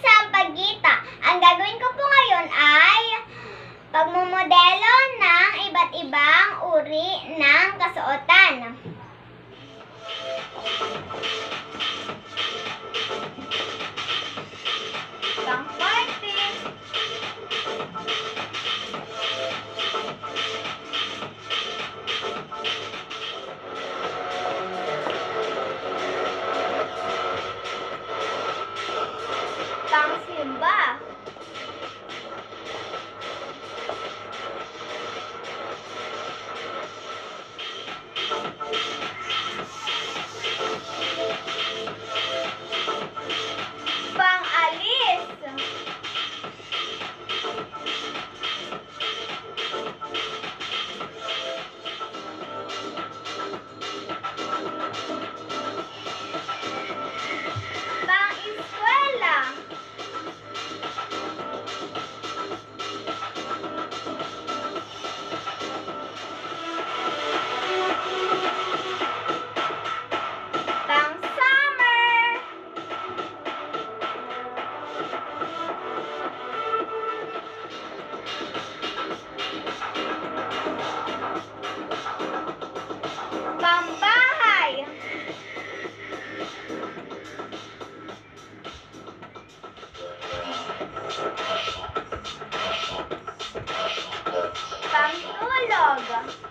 Sampaguita. Ang gagawin ko po ngayon ay pagmumodelo ng iba't ibang uri ng kasuotan. Bang. bouncing back. de orada.